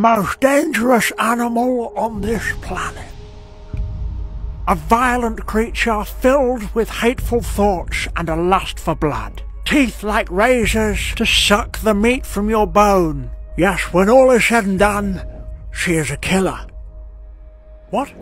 most dangerous animal on this planet. A violent creature filled with hateful thoughts and a lust for blood. Teeth like razors to suck the meat from your bone. Yes, when all is said and done, she is a killer. What?